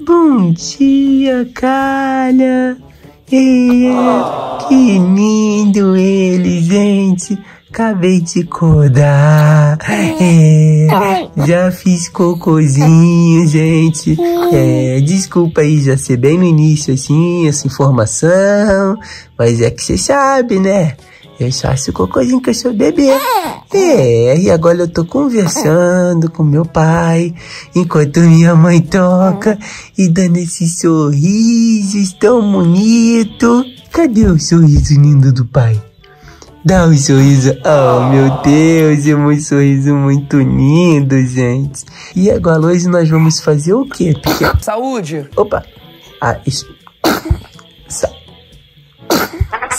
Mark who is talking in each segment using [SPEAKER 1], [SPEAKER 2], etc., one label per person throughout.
[SPEAKER 1] Bom dia, Calha. Que lindo ele, gente. Acabei de acordar. É, já fiz cocôzinho, gente. É, desculpa aí já ser bem no início, assim, essa informação. Mas é que você sabe, né? Eu faço o cocôzinho que eu sou bebê. É, e agora eu tô conversando com meu pai, enquanto minha mãe toca e dando esses sorrisos tão bonito. Cadê o sorriso lindo do pai? Dá um sorriso. Oh, meu Deus, é um sorriso muito lindo, gente. E agora hoje nós vamos fazer o quê, pequeno?
[SPEAKER 2] Saúde.
[SPEAKER 1] Opa. Ah, isso. Sa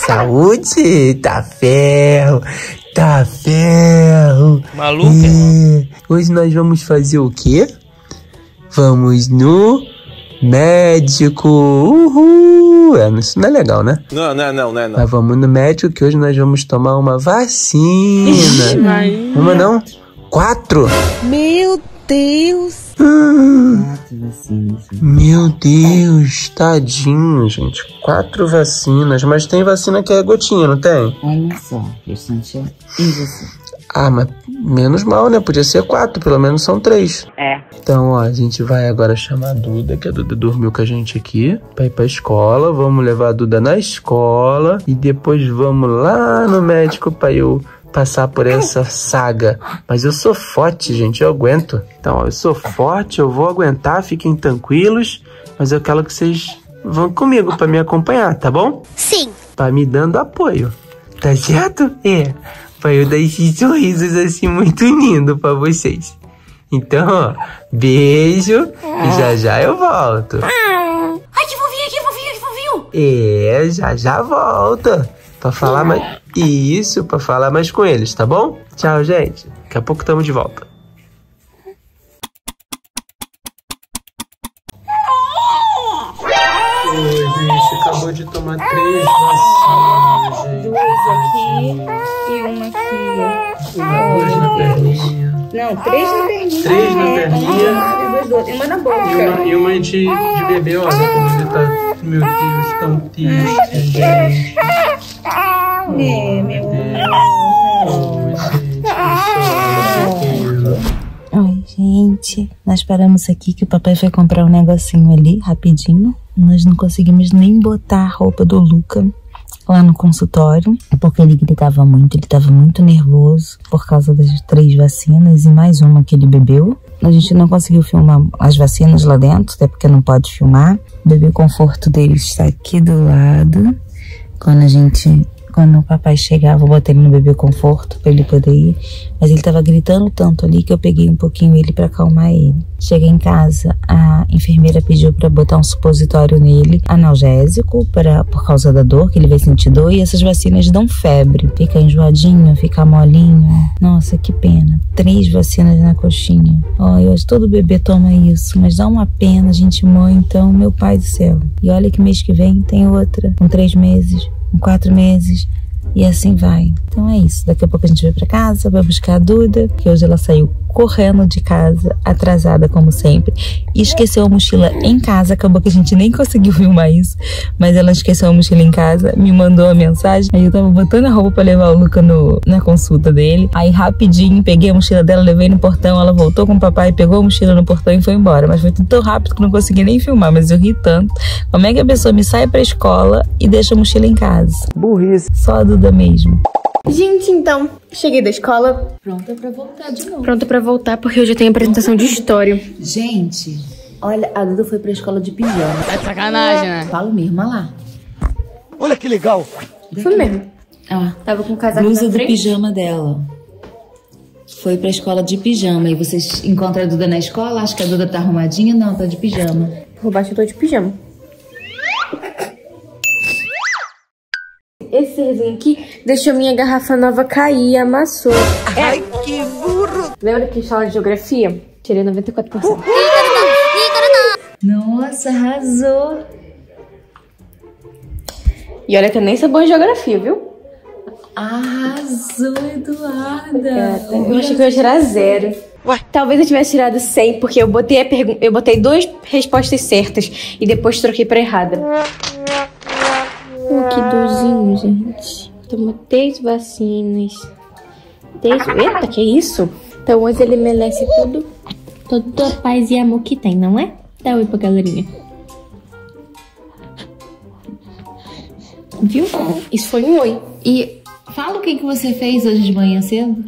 [SPEAKER 1] Saúde, tá ferro, tá ferro.
[SPEAKER 2] Maluco?
[SPEAKER 1] É. Hoje nós vamos fazer o quê? Vamos no médico. Uhul. É, isso não é legal, né?
[SPEAKER 2] Não, não, não, não, não.
[SPEAKER 1] Mas vamos no médico que hoje nós vamos tomar uma vacina. uma não? Quatro?
[SPEAKER 3] Meu Deus!
[SPEAKER 1] Meu Deus, tadinho, gente. Quatro vacinas, mas tem vacina que é gotinha, não tem?
[SPEAKER 4] Olha só, restante é em você.
[SPEAKER 1] Ah, mas menos mal, né? Podia ser quatro, pelo menos são três.
[SPEAKER 4] É.
[SPEAKER 1] Então, ó, a gente vai agora chamar a Duda, que a Duda dormiu com a gente aqui, pra ir pra escola. Vamos levar a Duda na escola e depois vamos lá no médico pra eu passar por essa saga. Mas eu sou forte, gente, eu aguento. Então, ó, eu sou forte, eu vou aguentar, fiquem tranquilos. Mas eu quero que vocês vão comigo pra me acompanhar, tá bom?
[SPEAKER 3] Sim.
[SPEAKER 1] Tá me dando apoio. Tá certo? É. Pra eu dar esses sorrisos assim muito lindo pra vocês. Então, ó, beijo e já já eu volto.
[SPEAKER 3] Ai, que fofinho, que fofinho, que fofinho!
[SPEAKER 1] É, já já volta. Pra falar mais. Isso, pra falar mais com eles, tá bom? Tchau, gente. Daqui a pouco estamos de volta. Oi, gente, acabou de tomar três vacinas, gente.
[SPEAKER 4] Duas aqui e uma aqui.
[SPEAKER 1] Duas na perninha.
[SPEAKER 4] Não, três na perninha.
[SPEAKER 1] Três na
[SPEAKER 4] É,
[SPEAKER 1] perninha.
[SPEAKER 4] Uma e. E uma na boca.
[SPEAKER 1] E uma, e uma de, de bebê, olha como ele tá. Meu Deus, tão triste, gente. Chora.
[SPEAKER 5] Oi, gente. Nós paramos aqui que o papai foi comprar um negocinho ali, rapidinho. Nós não conseguimos nem botar a roupa do Luca lá no consultório, porque ele gritava muito, ele estava muito nervoso por causa das três vacinas e mais uma que ele bebeu. A gente não conseguiu filmar as vacinas lá dentro, até porque não pode filmar. O bebê conforto dele está aqui do lado. Quando a gente quando o papai chegava, eu botei ele no bebê conforto para ele poder ir. Mas ele tava gritando tanto ali que eu peguei um pouquinho ele para acalmar ele. Cheguei em casa, a enfermeira pediu para botar um supositório nele, analgésico, para por causa da dor, que ele vai sentir dor. E essas vacinas dão febre. Fica enjoadinho, fica molinho. Nossa, que pena. Três vacinas na coxinha. Ó, eu acho que todo bebê toma isso, mas dá uma pena, a gente mãe, então, meu pai do céu. E olha que mês que vem tem outra, com três meses com quatro meses e assim vai. Então é isso. Daqui a pouco a gente vai para casa, vai buscar a Duda, que hoje ela saiu correndo de casa, atrasada como sempre, e esqueceu a mochila em casa. Acabou que a gente nem conseguiu filmar isso, mas ela esqueceu a mochila em casa, me mandou a mensagem. Aí eu tava botando a roupa para levar o Luca no, na consulta dele. Aí rapidinho peguei a mochila dela, levei no portão. Ela voltou com o papai, pegou a mochila no portão e foi embora. Mas foi tudo tão rápido que não consegui nem filmar, mas eu ri tanto. Como é que a pessoa me sai pra escola e deixa a mochila em casa?
[SPEAKER 1] Burrice.
[SPEAKER 5] Só a Duda mesmo.
[SPEAKER 6] Gente, então, cheguei da escola,
[SPEAKER 4] Pronta pra voltar de novo.
[SPEAKER 6] pronta pra voltar, porque hoje eu tenho apresentação de história.
[SPEAKER 4] Gente, olha, a Duda foi pra escola de pijama.
[SPEAKER 6] Tá de sacanagem, né?
[SPEAKER 4] Falo mesmo, olha lá.
[SPEAKER 2] Olha que legal.
[SPEAKER 6] Foi mesmo.
[SPEAKER 4] Ó,
[SPEAKER 6] Tava com o casaco
[SPEAKER 4] blusa
[SPEAKER 6] na
[SPEAKER 4] do pijama dela. Foi pra escola de pijama. E vocês encontram a Duda na escola? Acho que a Duda tá arrumadinha? Não, tá de pijama.
[SPEAKER 6] Por baixo eu tô de pijama. Esse serzinho aqui deixou minha garrafa nova cair e amassou. Ai, que burro! Lembra que aula de geografia? Tirei 94%.
[SPEAKER 4] Nossa, arrasou.
[SPEAKER 6] E olha que eu nem sou boa em geografia, viu?
[SPEAKER 4] Arrasou, Eduarda.
[SPEAKER 6] Eu achei que eu ia tirar zero. Ué? Talvez eu tivesse tirado 100, porque eu botei, eu botei duas respostas certas e depois troquei pra errada. Oh, que dorzinho, gente. Tomou três vacinas. Três... Eita, que isso? Então hoje ele merece tudo, toda a paz e amor que tem, não é? Dá oi pra galerinha. Viu? Isso foi um oi.
[SPEAKER 4] E fala o que, que você fez hoje de manhã cedo.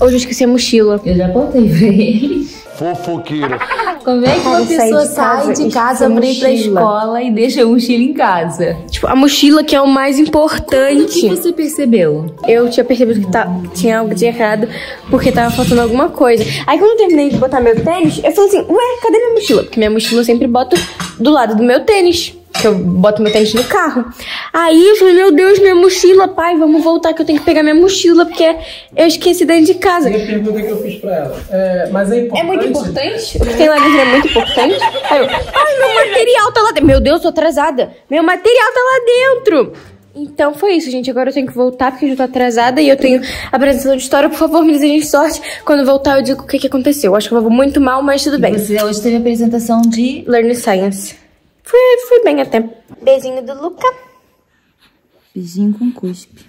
[SPEAKER 6] Hoje eu esqueci a mochila.
[SPEAKER 4] Eu já contei pra ele.
[SPEAKER 2] Fofoqueiro.
[SPEAKER 4] Como é que uma pessoa sai
[SPEAKER 6] e
[SPEAKER 4] de casa
[SPEAKER 6] esquece a
[SPEAKER 4] pra ir pra
[SPEAKER 6] mochila.
[SPEAKER 4] escola e deixa a mochila em casa?
[SPEAKER 6] Tipo, a mochila que é o mais
[SPEAKER 4] O que
[SPEAKER 6] importante.
[SPEAKER 4] você percebeu?
[SPEAKER 6] Eu tinha percebido que tá, tinha algo de errado porque tava faltando alguma coisa. Aí quando eu terminei de botar meu tênis, eu falei assim, ué, cadê minha mochila? Porque minha mochila eu sempre boto do lado do meu tênis. Que eu boto meu tênis no carro. Aí eu falei, meu Deus, minha mochila, pai, vamos voltar que eu tenho que pegar minha mochila, porque eu esqueci dentro de casa.
[SPEAKER 7] E a pergunta que eu fiz pra ela. É, mas é importante.
[SPEAKER 6] É muito importante? O que tem lá dentro é muito importante? Aí eu, ai, meu material tá lá dentro. Meu Deus, tô atrasada. Meu material tá lá dentro. Então foi isso, gente. Agora eu tenho que voltar porque eu já tô atrasada e eu tenho apresentação de história. Por favor, me desejem sorte. Quando voltar, eu digo o que, que aconteceu. Eu acho que eu vou muito mal, mas tudo bem.
[SPEAKER 4] Você hoje teve apresentação de.
[SPEAKER 6] Learn Science. Fui, fui bem até. Beijinho do Luca.
[SPEAKER 5] Beijinho com cuspe.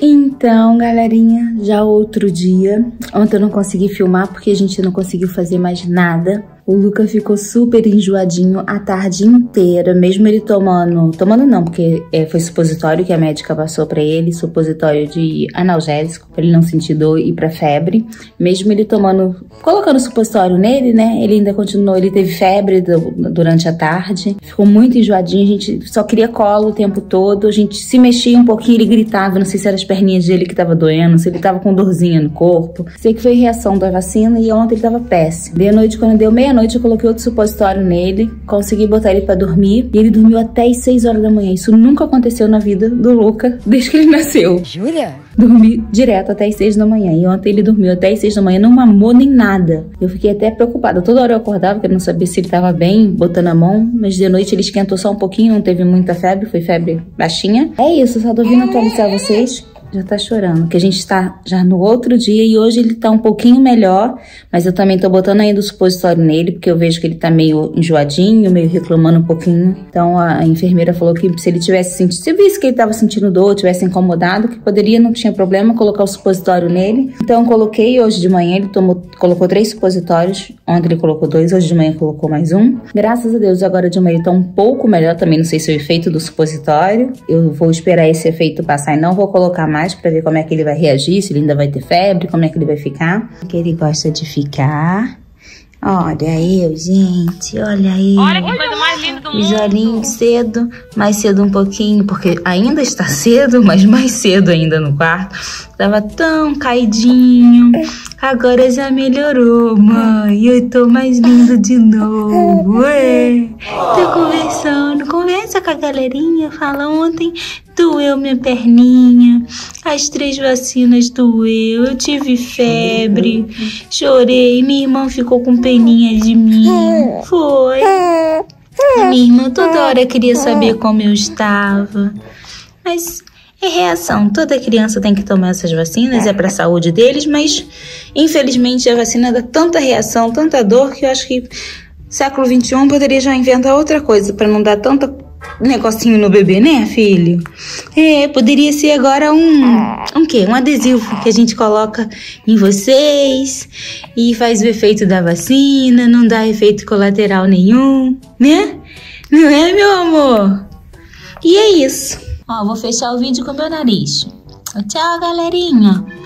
[SPEAKER 5] Então, galerinha, já outro dia. Ontem eu não consegui filmar porque a gente não conseguiu fazer mais nada. O Luca ficou super enjoadinho a tarde inteira, mesmo ele tomando. Tomando não, porque é, foi supositório que a médica passou pra ele supositório de analgésico, pra ele não sentir dor e pra febre. Mesmo ele tomando. colocando supositório nele, né? Ele ainda continuou, ele teve febre do- durante a tarde. Ficou muito enjoadinho, a gente só queria colo o tempo todo. A gente se mexia um pouquinho, ele gritava. Não sei se eram as perninhas dele que tava doendo, se ele tava com dorzinha no corpo. Sei que foi reação da vacina e ontem ele tava péssimo. De noite, quando deu meia-noite, eu coloquei outro supositório nele, consegui botar ele pra dormir e ele dormiu até as 6 horas da manhã. Isso nunca aconteceu na vida do Luca desde que ele nasceu.
[SPEAKER 3] Júlia?
[SPEAKER 5] Dormi direto até as 6 da manhã. E ontem ele dormiu até as 6 da manhã, não mamou nem nada. Eu fiquei até preocupada. Toda hora eu acordava, porque eu não sabia se ele tava bem, botando a mão. Mas de noite ele esquentou só um pouquinho, não teve muita febre, foi febre baixinha. É isso, só tô vindo atualizar vocês. Já tá chorando, que a gente tá já no outro dia e hoje ele tá um pouquinho melhor, mas eu também tô botando ainda o supositório nele, porque eu vejo que ele tá meio enjoadinho, meio reclamando um pouquinho. Então a enfermeira falou que se ele tivesse sentido, se visse que ele tava sentindo dor, tivesse incomodado, que poderia, não tinha problema, colocar o supositório nele. Então eu coloquei hoje de manhã, ele tomou, colocou três supositórios, ontem ele colocou dois, hoje de manhã colocou mais um. Graças a Deus, agora de manhã ele tá um pouco melhor, também não sei se é o efeito do supositório. Eu vou esperar esse efeito passar e não vou colocar mais pra ver como é que ele vai reagir, se ele ainda vai ter febre, como é que ele vai ficar. Que ele gosta de ficar. Olha eu, gente, olha eu. Olha que coisa mais linda do mundo. Os olhinhos cedo, mais cedo um pouquinho, porque ainda está cedo, mas mais cedo ainda no quarto. Tava tão caidinho. Agora já melhorou, mãe. Eu tô mais lindo de novo. Ué. Tô conversando, conversa com a galerinha. Fala ontem, doeu minha perninha. As três vacinas doeu. Eu tive febre. Chorei. Minha irmã ficou com peninha de mim. Foi. Minha irmã toda hora queria saber como eu estava. Mas é reação. Toda criança tem que tomar essas vacinas, é para a saúde deles, mas infelizmente a vacina dá tanta reação, tanta dor, que eu acho que século XXI poderia já inventar outra coisa para não dar tanta negocinho no bebê, né, filho? É, poderia ser agora um. Um quê? Um adesivo que a gente coloca em vocês e faz o efeito da vacina, não dá efeito colateral nenhum, né? Não é, meu amor? E é isso. Ó, vou fechar o vídeo com meu nariz. Tchau, galerinha.